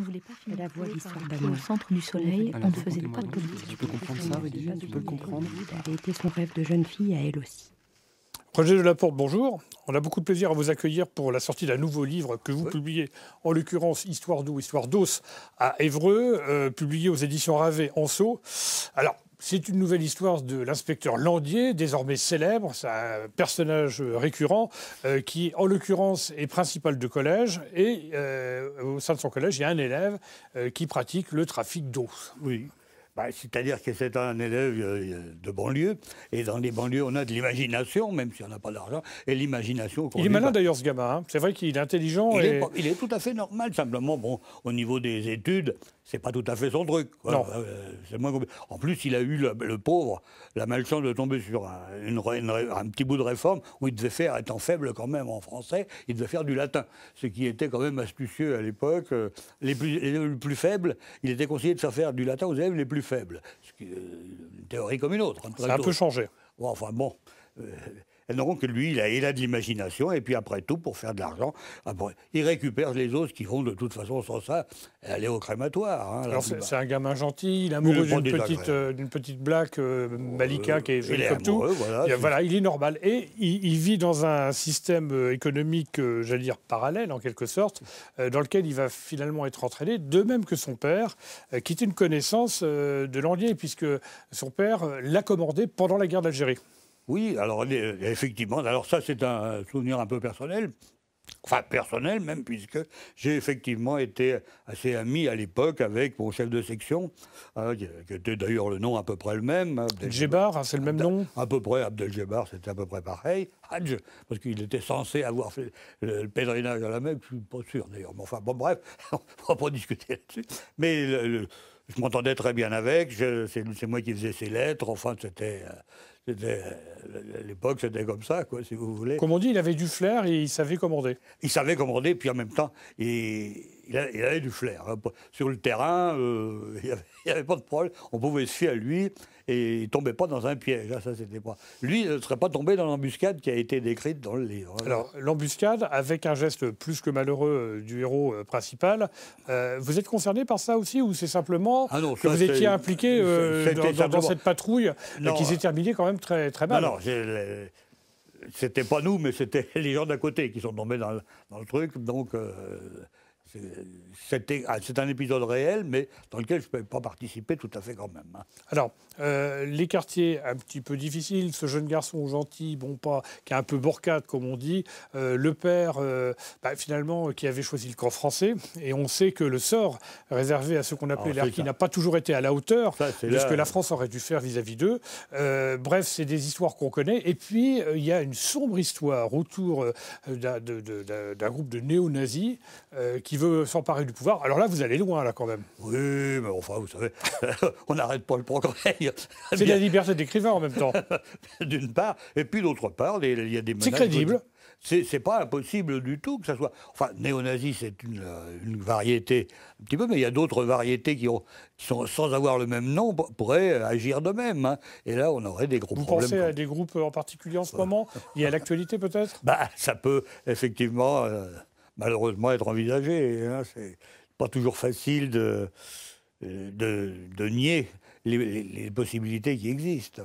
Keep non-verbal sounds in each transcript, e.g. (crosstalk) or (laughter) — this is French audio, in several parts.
ne voulait pas finir la voix l'histoire d'amour. Au centre du soleil, on ne faisait pas de politique. Tu peux comprendre ça, Rudy Tu peux le comprendre Ça avait été son rêve de jeune fille à elle aussi. Roger de la Porte, bonjour. On a beaucoup de plaisir à vous accueillir pour la sortie d'un nouveau livre que vous publiez, en l'occurrence Histoire d'eau, Histoire d'os à Évreux, euh, publié aux éditions Ravet en Sceaux. Alors, c'est une nouvelle histoire de l'inspecteur Landier, désormais célèbre. C'est un personnage récurrent euh, qui, en l'occurrence, est principal de collège. Et euh, au sein de son collège, il y a un élève euh, qui pratique le trafic d'eau. Oui. Bah, C'est-à-dire que c'est un élève euh, de banlieue, et dans les banlieues, on a de l'imagination, même si on n'a pas d'argent, et l'imagination... Il est malin d'ailleurs, ce gamin. hein. C'est vrai qu'il est intelligent. Il et... est, pas- il est tout à fait normal, simplement, bon, au niveau des études, c'est pas tout à fait son truc. Non. Euh, moins en plus, il a eu, le, le pauvre, la malchance de tomber sur un, une ré- une ré- un petit bout de réforme où il devait faire, étant faible quand même en français, il devait faire du latin. Ce qui était quand même astucieux à l'époque. Euh, Les plus, les plus faibles, il était conseillé de faire faire du latin aux élèves les plus qui est une théorie comme une autre. Ça a un peu changé. Bon, enfin bon. Euh, donc lui, il a, il a de l'imagination, et puis après tout, pour faire de l'argent, après, il récupère les autres qui vont de toute façon sans ça aller au crématoire. hein, Alors, c'est un gamin gentil, il est amoureux est d'une petite, euh, d'une petite blague, euh, Malika, qui est jolie est comme tout. voilà, il, c'est- voilà, il est normal. Et il, il vit dans un système euh, économique, euh, j'allais dire, parallèle, en quelque sorte, euh, dans lequel il va finalement être entraîné, de même que son père, euh, qui était une connaissance euh, de Landier, puisque son père euh, l'a commandé pendant la guerre d'Algérie. Oui, alors euh, effectivement, alors ça c'est un souvenir un peu personnel. Enfin, personnel même, puisque j'ai effectivement été assez ami à l'époque avec mon chef de section, hein, qui était d'ailleurs le nom à peu près le même. Abdel Djebar, hein, c'est le même nom. À peu près, Abdel-Jabbar, c'était à peu près pareil. Hadj, parce qu'il était censé avoir fait le, le pèlerinage à la Mecque, je ne suis pas sûr d'ailleurs. Mais enfin, bon, bref, (laughs) on ne va pas discuter là-dessus. Mais le- le- je m'entendais très bien avec, c'est moi qui faisais ses lettres, enfin, c'était. euh, euh, à l'époque, c'était comme ça, quoi, si vous voulez. Comme on dit, il avait du flair et il savait commander. Il savait commander, puis en même temps, il, il avait du flair. hein. Sur le terrain, euh, (laughs) il n'y avait, pas de problème. On pouvait se fier à lui et il ne tombait pas dans un piège. hein, ça, c'était pas. Lui ne serait pas tombé dans l'embuscade qui a été décrite dans le livre. hein. Alors, l'embuscade, avec un geste plus que malheureux euh, du héros euh, principal, euh, vous êtes concerné par ça aussi ou c'est simplement Ah non, que vous étiez impliqué euh, dans, cette patrouille Non, qui s'est terminée quand même très, très mal Non, non, c'était pas nous, mais c'était (laughs) les gens d'à côté qui sont tombés dans le, dans le truc. Donc, euh, c'est- ah, c'est un épisode réel, mais dans lequel je ne peux pas participer tout à fait quand même. hein. Alors, euh, les quartiers un petit peu difficiles, ce jeune garçon gentil, bon pas, qui est un peu borcade comme on dit, euh, le père euh, bah, finalement qui avait choisi le camp français, et on sait que le sort réservé à ce qu'on appelait harkis ça. n'a pas toujours été à la hauteur Ça, de ce que la France aurait dû faire vis-à-vis d'eux. Bref, c'est des histoires qu'on connaît, et puis il y a une sombre histoire autour d'un groupe de néo-nazis qui veut s'emparer du pouvoir. Alors là, vous allez loin là quand même. Oui, mais enfin, vous savez, (laughs) on n'arrête pas le progrès. (laughs) C'est la liberté d'écrivain en même temps. (laughs) D'une part, et puis d'autre part, il y a des C'est crédible. C'est pas impossible du tout que ça soit. Enfin, néo-nazi, c'est une, euh, une variété un petit peu, mais il y a d'autres variétés qui, ont, qui sont sans avoir le même nom pour- pourraient agir de même. hein. Et là, on aurait des gros Vous problèmes. pensez à des groupes en particulier en ce moment? Il y a l'actualité peut-être? Bah, ça peut effectivement, euh, malheureusement, être envisagé. hein. C'est pas toujours facile de, de, nier les, possibilités qui existent.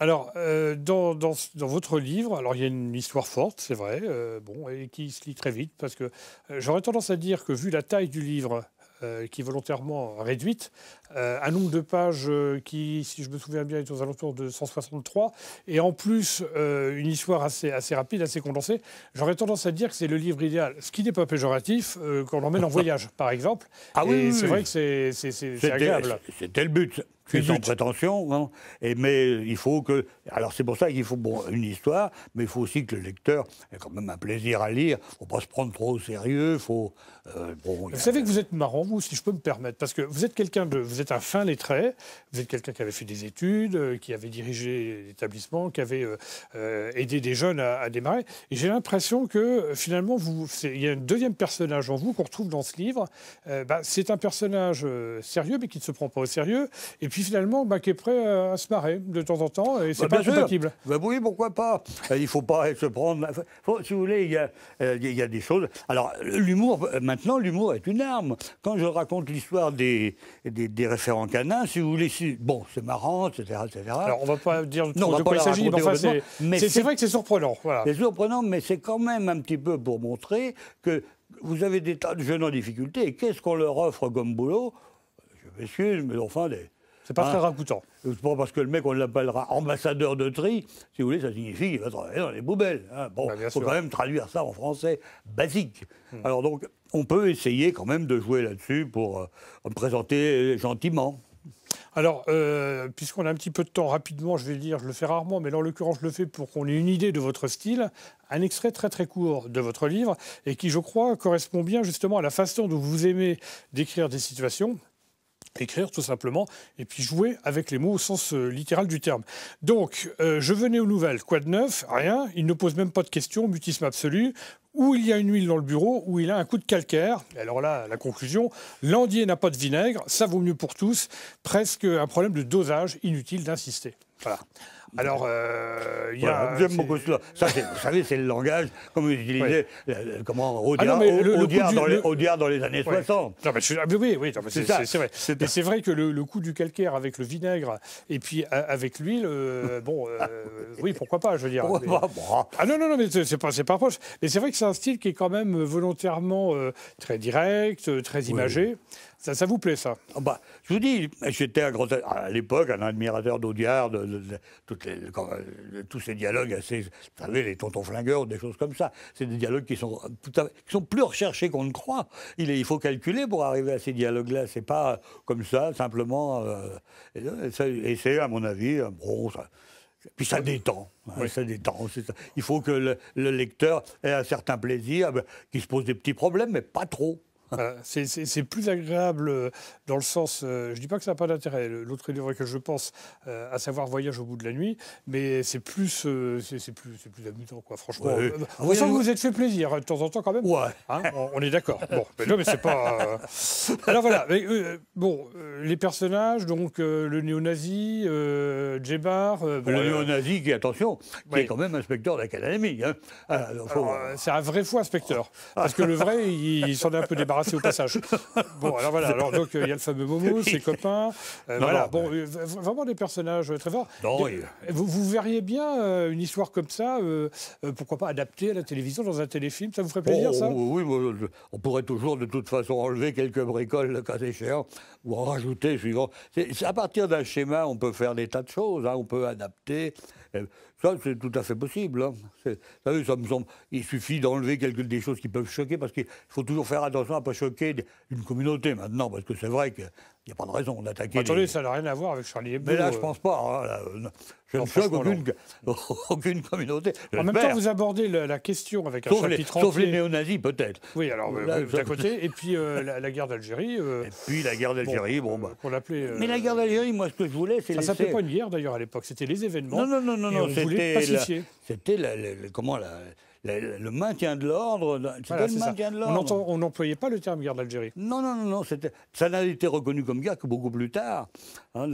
Alors, euh, dans, dans- dans votre livre, alors il y a une histoire forte, c'est vrai, euh, bon, et qui se lit très vite, parce que euh, j'aurais tendance à dire que vu la taille du livre, euh, qui est volontairement réduite, euh, un nombre de pages euh, qui, si je me souviens bien, est aux alentours de 163, et en plus une histoire assez, assez rapide, assez condensée, j'aurais tendance à dire que c'est le livre idéal, ce qui n'est pas péjoratif, euh, quand on l'emmène en (laughs) voyage, par exemple. Ah oui, et oui, c'est oui. vrai que c'est agréable. c'était le but. C'est sans prétention. hein. Et, mais il faut que. Alors c'est pour ça qu'il faut bon, une histoire, mais il faut aussi que le lecteur ait quand même un plaisir à lire. Il ne faut pas se prendre trop au sérieux. Faut, euh, bon, Vous a- savez que vous êtes marrant, vous, si je peux me permettre, parce que vous êtes quelqu'un de, vous êtes un fin lettré, vous êtes quelqu'un qui avait fait des études, euh, qui avait dirigé l'établissement, qui avait euh, aidé des jeunes à, à démarrer. Et j'ai l'impression que finalement, vous, il y a un deuxième personnage en vous qu'on retrouve dans ce livre. Euh, bah, c'est un personnage sérieux, mais qui ne se prend pas au sérieux. Et puis finalement, bah, qui est prêt à se marrer de temps en temps, et c'est Bah, pas compatible. Ben oui, pourquoi pas Euh, Il ne faut pas se prendre. faut- si vous voulez, il y, a, euh, il y a des choses. Alors, l'humour, euh, maintenant, l'humour est une arme. Quand je raconte l'histoire des, des, des référents canins, si vous voulez, si- bon, c'est marrant, etc. etc. Alors, on va pas dire Non, de quoi il s'agit, mais c'est- vrai que c'est surprenant. Voilà. C'est surprenant, mais c'est quand même un petit peu pour montrer que vous avez des tas de jeunes en difficulté. Et qu'est-ce qu'on leur offre comme boulot? Je m'excuse, mais enfin, des. C'est pas hein, très ragoûtant. C'est pas parce que le mec, on l'appellera ambassadeur de tri, si vous voulez, ça signifie qu'il va travailler dans les poubelles. hein. Bon, Bah, il faut sûr. quand même traduire ça en français basique. Alors donc, on peut essayer quand même de jouer là-dessus pour euh, me présenter gentiment. Alors, euh, puisqu'on a un petit peu de temps, rapidement, je vais le dire, je le fais rarement, mais là, en l'occurrence, je le fais pour qu'on ait une idée de votre style. Un extrait très très court de votre livre, et qui, je crois, correspond bien justement à la façon dont vous aimez décrire des situations. Écrire tout simplement, et puis jouer avec les mots au sens euh, littéral du terme. Donc, euh, je venais aux nouvelles. Quoi de neuf? Rien. Il ne pose même pas de questions. Mutisme absolu. Où il y a une huile dans le bureau, où il a un coup de calcaire. Alors là, la conclusion l'andier n'a pas de vinaigre. Ça vaut mieux pour tous. Presque un problème de dosage. Inutile d'insister. Voilà. Alors, euh, il y a. Voilà, J'aime c'est- beaucoup cela. Ça, vous savez, c'est le langage, comme vous utilisez, comment, Audiard, dans, les, années Ouais. 60. Non, mais je- ah, mais oui, oui, c'est vrai. C'est- Mais c'est vrai que le, le coup du calcaire avec le vinaigre et puis a- avec l'huile, euh, bon, euh, (laughs) oui, pourquoi pas, je veux dire. Mais- Ah non, non, non, mais c'est pas, pas proche. Mais c'est vrai que c'est un style qui est quand même volontairement très direct, très imagé. Ça, ça vous plaît, ça Ah bah, je vous dis, j'étais à l'époque un admirateur d'Audiard, de, de tous ces dialogues assez, vous savez, les tontons flingueurs, des choses comme ça. C'est des dialogues qui sont, tout à- qui sont plus recherchés qu'on ne croit. Il, est- il faut calculer pour arriver à ces dialogues-là. C'est pas comme ça, simplement. euh, et, c'est, à mon avis, euh, bon, ça- puis ça détend, hein, ça détend. ça. Il faut que le, le lecteur ait un certain plaisir, qu'il se pose des petits problèmes, mais pas trop. Voilà, c'est- plus agréable euh, dans le sens, euh, je dis pas que ça n'a pas d'intérêt, l'autre livre que je pense, euh, à savoir Voyage au bout de la nuit, mais c'est plus, c'est plus, plus amusant, quoi, franchement. Ouais. Euh, Ah on oui, sent que oui. vous vous êtes fait plaisir euh, de temps en temps quand même. Ouais. Hein, on, on est d'accord. Bon, (laughs) mais non, mais c'est pas. euh, Alors voilà. mais, euh, bon, les personnages, donc le néo-nazi, bon, le néo-nazi qui, attention, qui est quand même inspecteur d'académie. Hein. Ah, c'est un vrai faux inspecteur. Parce que le vrai, il, il s'en est un peu débarrassé (laughs) au passage. (laughs) Bon, alors voilà. Alors, donc, euh, il y a le fameux Momo, ses copains. euh, Non, voilà. non, bon, euh, vraiment des personnages très forts. Non, De- il- vous, vous verriez bien euh, une histoire comme ça, euh, euh, pourquoi pas adaptée à la télévision dans un téléfilm Ça vous ferait plaisir, Oh, ça? Oui, on pourrait toujours de toute façon enlever quelques bricoles le cas échéant, ou en rajouter suivant. À partir d'un schéma, on peut faire des tas de choses, hein, on peut adapter. Euh, Ça, c'est tout à fait possible. hein. C'est- Vous savez, ça me semble. Il suffit d'enlever quelques des choses qui peuvent choquer, parce qu'il faut toujours faire attention à ne pas choquer une communauté maintenant, parce que c'est vrai qu'il n'y a pas de raison d'attaquer. Attendez, les- ça n'a rien à voir avec Charlie Hebdo. Mais là, je euh. pense pas. hein, euh, je Non, ne choque aucune, (laughs) aucune communauté. En même temps, vous abordez la, la question avec un sauf, les, chapitre sauf les néo-nazis, peut-être. Oui, alors euh, Là, ça- d'un côté, et puis euh, la, la guerre d'Algérie. euh, Et puis la guerre d'Algérie, bon, bah. qu'on l'appelait. euh, Mais la guerre d'Algérie, moi, ce que je voulais, c'est Ça laisser... s'appelait pas une guerre d'ailleurs à l'époque, c'était les événements. Non, non, non, non, c'était c'était comment la- la- le maintien de l'ordre. Voilà, On n'employait pas le terme guerre d'Algérie. Non, non, non, non, ça n'a été reconnu comme guerre que beaucoup plus tard. hein,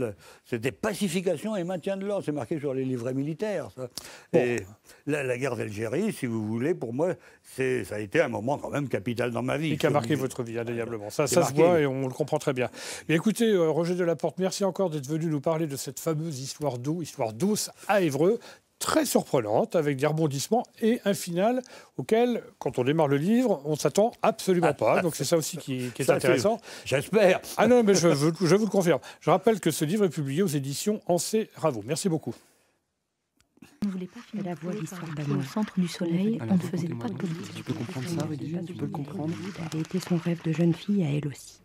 c'était pacification et maintien de l'ordre, c'est marqué sur les livrets militaires. ça. Et la, la guerre d'Algérie, si vous voulez, pour moi, ça a été un moment quand même capital dans ma vie. Et qui a marqué votre vie, indéniablement. Ça, ça se voit et on le comprend très bien. Mais écoutez, euh, Roger Delaporte, merci encore d'être venu nous parler de cette fameuse histoire d'eau, histoire d'os à Évreux, très surprenante, avec des rebondissements et un final auquel, quand on démarre le livre, on s'attend absolument pas. Donc c'est ça aussi qui, qui est Ça, intéressant. J'espère. Ah non, mais je, vous- je vous le confirme. Je rappelle que ce livre est publié aux éditions Ancé Ravo. Merci beaucoup. On ne voulait pas finir La voix l'histoire d'amour. au centre du soleil, on ne faisait pas de politique. Tu peux comprendre ça, Rudy Tu peux le comprendre Ça avait été son rêve de jeune fille à elle aussi.